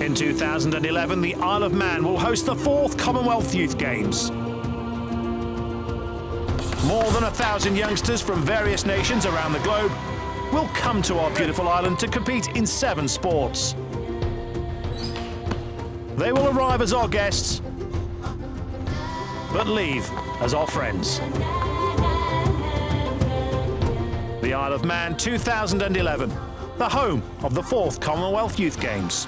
In 2011, the Isle of Man will host the fourth Commonwealth Youth Games. More than a thousand youngsters from various nations around the globe will come to our beautiful island to compete in seven sports. They will arrive as our guests, but leave as our friends. The Isle of Man 2011, the home of the fourth Commonwealth Youth Games.